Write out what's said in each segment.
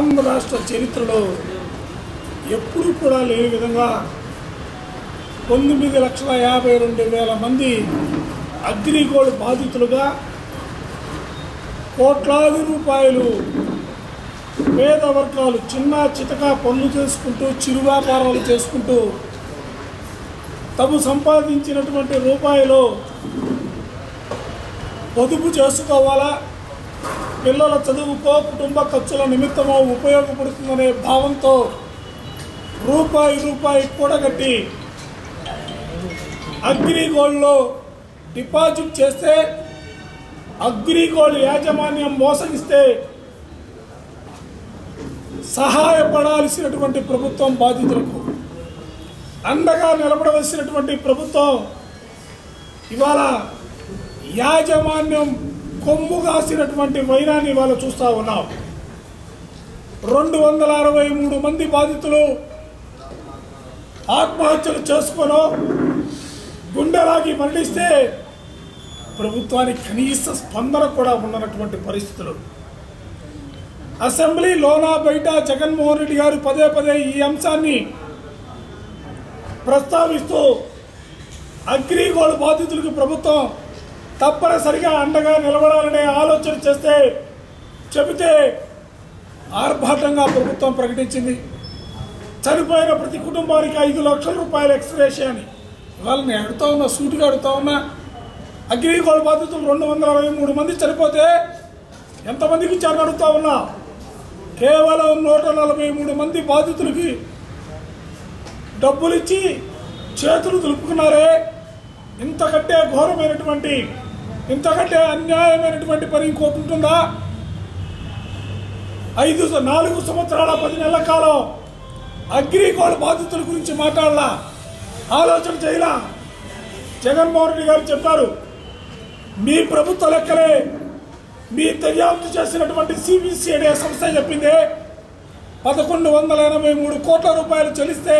ఆంధ్ర రాష్ట్ర చరిత్రలో ఎప్పుడు కూడా లేని విధంగా తొమ్మిది లక్షల యాభై రెండు వేల మంది అగ్రిగోల్డ్ బాధితులుగా కోట్లాది రూపాయలు పేద వర్గాలు చిన్న చితక పనులు చేసుకుంటూ చిరు వ్యాపారాలు చేసుకుంటూ తాము సంపాదించినటువంటి రూపాయలు పొదుపు చేసుకోవాలా? పిల్లల చదువుకో కుటుంబ ఖర్చుల నిమిత్తమో ఉపయోగపడుతుందనే భావంతో రూపాయి రూపాయి కూడగట్టి అగ్రిగోల్డ్లో డిపాజిట్ చేస్తే అగ్రిగోల్డ్ యాజమాన్యం మోసగిస్తే సహాయపడాల్సినటువంటి ప్రభుత్వం బాధితులకు అండగా నిలబడవలసినటువంటి ప్రభుత్వం ఇవాళ యాజమాన్యం కొమ్ము కాసినటువంటి వైరాన్ని వాళ్ళు చూస్తూ ఉన్నాం. రెండు వందల అరవై మూడు మంది బాధితులు ఆత్మహత్యలు చేసుకొని గుండెలాగి మరణిస్తే ప్రభుత్వానికి కనీస స్పందన కూడా ఉండనటువంటి పరిస్థితులు. అసెంబ్లీ లోనా బయట జగన్మోహన్ రెడ్డి గారు పదే పదే ఈ అంశాన్ని ప్రస్తావిస్తూ అగ్రిగోల్డ్ బాధితులకు ప్రభుత్వం తప్పనిసరిగా అండగా నిలబడాలనే ఆలోచన చేస్తే చెబితే ఆర్భాటంగా ప్రభుత్వం ప్రకటించింది. చనిపోయిన ప్రతి కుటుంబానికి ఐదు లక్షల రూపాయల ఎక్స్గ్రేషియా అని ఇవాళ నేను అడుగుతా ఉన్నా సూటిగా అడుగుతా ఉన్నా అగ్నిగోళ బాధితులు రెండు వందల అరవై మూడు మంది చనిపోతే ఎంతమందికి ఇచ్చారని అడుగుతా ఉన్నా? కేవలం నూట నలభై మూడు మంది బాధితులకి డబ్బులు ఇచ్చి చేతులు దులుపుకున్నారే. ఇంతకంటే ఘోరమైనటువంటి ఇంతకంటే అన్యాయమైనటువంటి పని ఇంకోటి ఉంటుందా? ఐదు నాలుగు సంవత్సరాల పది నెలల కాలం అగ్రికోల్ బాధితుల గురించి మాట్లాడాలా? ఆలోచన చేయలా? జగన్మోహన్ రెడ్డి గారు చెప్పారు మీ ప్రభుత్వ లెక్కలే మీ దర్యాప్తు చేసినటువంటి సిబిసిఐడి సంస్థ చెప్పింది పదకొండు వందల ఎనభై మూడు కోట్ల రూపాయలు చెల్లిస్తే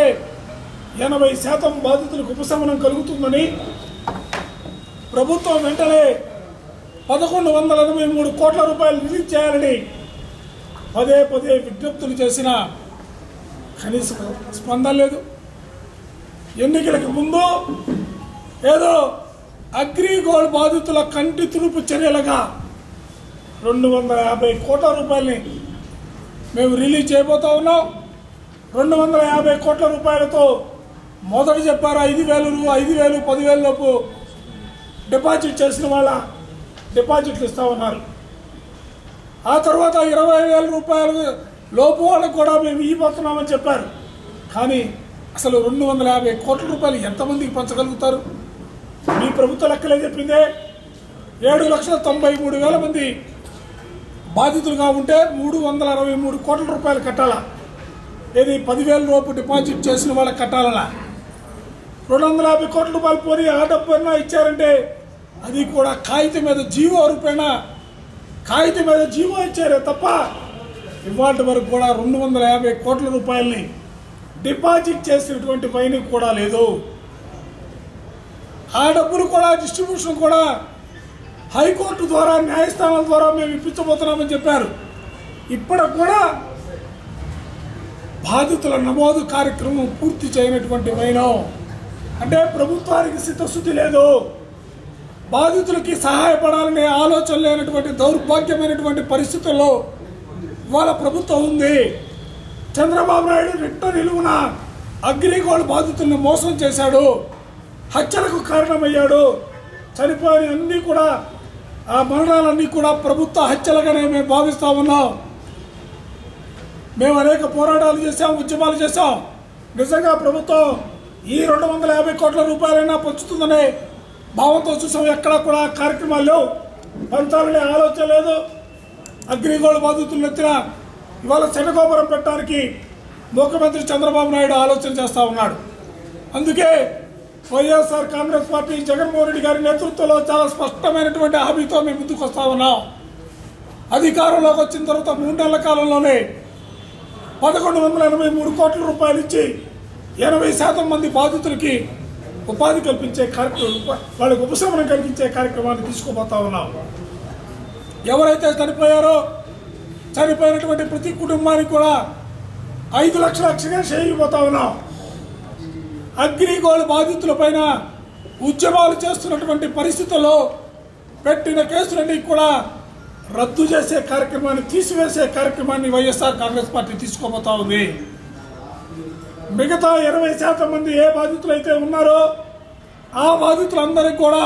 ఎనభై శాతం బాధితులకు ఉపశమనం కలుగుతుందని ప్రభుత్వం వెంటనే పదకొండు వందల ఎనభై మూడు కోట్ల రూపాయలు రిలీజ్ చేయాలని పదే పదే విజ్ఞప్తులు చేసిన కనీస స్పందన లేదు. ఎన్నికలకు ముందు ఏదో అగ్రిగోల్డ్ బాధితుల కంటి తురుపు చర్యలుగా రెండు వందల యాభై కోట్ల రూపాయలని మేము రిలీజ్ చేయబోతా ఉన్నాం. రెండు వందల యాభై కోట్ల రూపాయలతో మొదట చెప్పారు? ఐదు వేలు ఐదు వేలు పదివేల లోపు డిపాజిట్ చేసిన వాళ్ళ డిపాజిట్లు ఇస్తా ఉన్నారు. ఆ తర్వాత ఇరవై వేల రూపాయలు లోపు వాళ్ళకు కూడా మేము ఇవ్వబోతున్నామని చెప్పారు. కానీ అసలు రెండు వందల యాభై కోట్ల రూపాయలు ఎంతమందికి పంచగలుగుతారు? మీ ప్రభుత్వ లెక్కలే చెప్పిందే ఏడు లక్షల తొంభై మూడు వేల మంది బాధితులుగా ఉంటే మూడు వందల అరవై మూడు కోట్ల రూపాయలు కట్టాలా? ఇది పదివేల లోపు డిపాజిట్ చేసిన వాళ్ళకి కట్టాలనా? రెండు వందల యాభై కోట్ల రూపాయలు పోనీ ఆ డబ్బు అన్నా ఇచ్చారంటే అది కూడా కాగితం మీద జీవో రూపేణ. కాగితం మీద జీవో ఇచ్చారే తప్ప ఇవాటి వరకు కూడా రెండు వందల యాభై కోట్ల రూపాయలని డిపాజిట్ చేసినటువంటి పైన కూడా లేదు. ఆ డబ్బులు కూడా డిస్ట్రిబ్యూషన్ కూడా హైకోర్టు ద్వారా న్యాయస్థానాల ద్వారా మేము ఇప్పించబోతున్నామని చెప్పారు. ఇప్పటికి కూడా బాధితుల నమోదు కార్యక్రమం పూర్తి చేయనటువంటి వైనం. అంటే ప్రభుత్వానికి సిద్ధశుద్ధి లేదు. బాధితులకి సహాయపడాలనే ఆలోచన లేనటువంటి దౌర్భాగ్యమైనటువంటి పరిస్థితుల్లో ఇవాళ ప్రభుత్వం ఉంది. చంద్రబాబు నాయుడు రెట్ట నిలువున అగ్రిగోల్డ్ బాధితుల్ని మోసం చేశాడు. హత్యలకు కారణమయ్యాడు. చనిపోయిన అన్నీ కూడా ఆ మరణాలన్నీ కూడా ప్రభుత్వ హత్యలుగానే మేము భావిస్తూ ఉన్నాం. మేము అనేక పోరాటాలు చేశాం ఉద్యమాలు చేశాం. నిజంగా ప్రభుత్వం ఈ రెండు వందల యాభై కోట్ల రూపాయలైనా పంచుతుందనే భావంతో చూసాం ఎక్కడ కూడా కార్యక్రమాలు లేవు పంచాలనే ఆలోచన లేదు. అగ్రిగోల్డ్ బాధితులు ఎత్తిన ఇవాళ శనగోపురం పెట్టడానికి ముఖ్యమంత్రి చంద్రబాబు నాయుడు ఆలోచన చేస్తూ ఉన్నాడు. అందుకే వైఎస్ఆర్ కాంగ్రెస్ పార్టీ జగన్మోహన్ రెడ్డి గారి నేతృత్వంలో చాలా స్పష్టమైనటువంటి హామీతో మేము ముందుకు ఉన్నాం. అధికారంలోకి వచ్చిన తర్వాత మూడు నెలల కాలంలోనే పదకొండు వందల ఎనభై మూడు కోట్ల రూపాయలు ఇచ్చి ఎనభై శాతం మంది బాధితులకి ఉపాధి కల్పించే కార్యక్రమం వాళ్ళకి ఉపశమనం కలిగించే కార్యక్రమాన్ని తీసుకుపోతా ఉన్నాం. ఎవరైతే చనిపోయారో చనిపోయినటువంటి ప్రతి కుటుంబానికి కూడా ఐదు లక్షల అక్షగా చేయబోతా ఉన్నాం. అగ్రిగోల్డ్ బాధితులపైన ఉద్యమాలు చేస్తున్నటువంటి పరిస్థితుల్లో పెట్టిన కేసులన్నీ కూడా రద్దు చేసే కార్యక్రమాన్ని తీసివేసే కార్యక్రమాన్ని వైఎస్ఆర్ కాంగ్రెస్ పార్టీ తీసుకోబోతా ఉంది. మిగతా ఇరవై శాతం మంది ఏ బాధితులు అయితే ఉన్నారో ఆ బాధితులందరికీ కూడా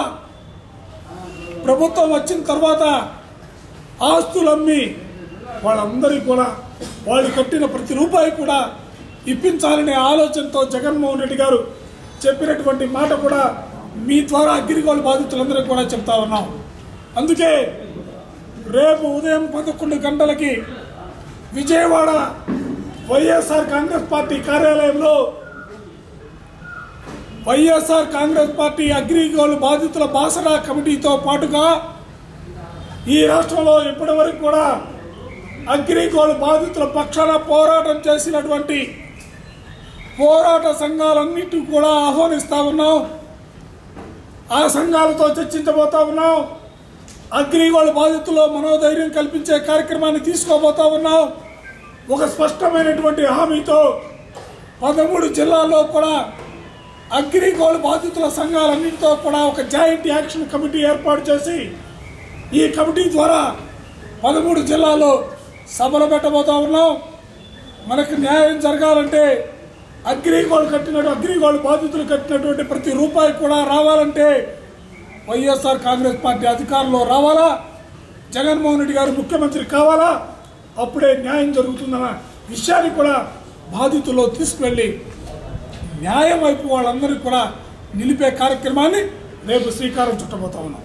ప్రభుత్వం వచ్చిన తర్వాత ఆస్తులు అమ్మి వాళ్ళందరికీ కూడా వాళ్ళు కట్టిన ప్రతి రూపాయి కూడా ఇప్పించాలనే ఆలోచనతో జగన్మోహన్ రెడ్డి గారు చెప్పినటువంటి మాట కూడా మీ ద్వారా అగ్రిగోల్డ్ బాధితులందరికీ కూడా చెప్తా ఉన్నాం. అందుకే రేపు ఉదయం పదకొండు గంటలకి విజయవాడ వైఎస్ఆర్ కాంగ్రెస్ పార్టీ కార్యాలయంలో వైఎస్ఆర్ కాంగ్రెస్ పార్టీ అగ్రిగోల్డ్ బాధితుల బాసరా కమిటీతో పాటుగా ఈ రాష్ట్రంలో ఇప్పటివరకు కూడా అగ్రిగోల్డ్ బాధితుల పక్షాన పోరాటం చేసినటువంటి పోరాట సంఘాలన్నిటి కూడా ఆహ్వానిస్తా ఉన్నాం. ఆ సంఘాలతో చర్చించబోతా ఉన్నాం. అగ్రిగోల్డ్ బాధితుల్లో మనోధైర్యం కల్పించే కార్యక్రమాన్ని తీసుకోబోతా ఉన్నాం. ఒక స్పష్టమైనటువంటి హామీతో పదమూడు జిల్లాల్లో కూడా అగ్రిగోల్డ్ బాధితుల సంఘాలన్నింటితో కూడా ఒక జాయింట్ యాక్షన్ కమిటీ ఏర్పాటు చేసి ఈ కమిటీ ద్వారా పదమూడు జిల్లాల్లో సభలు పెట్టబోతా ఉన్నాం. మనకు న్యాయం జరగాలంటే అగ్రిగోల్డ్ కట్టినట్టు అగ్రిగోల్డ్ బాధితులు కట్టినటువంటి ప్రతి రూపాయి కూడా రావాలంటే వైఎస్ఆర్ కాంగ్రెస్ పార్టీ అధికారంలో రావాలా? జగన్మోహన్ రెడ్డి గారు ముఖ్యమంత్రి కావాలా? అప్పుడే న్యాయం జరుగుతుందన్న విషయాన్ని కూడా బాధితుల్లో తీసుకువెళ్ళి న్యాయం వైపు వాళ్ళందరికీ కూడా నిలిపే కార్యక్రమాన్ని రేపు శ్రీకారం చుట్టబోతా ఉన్నాం.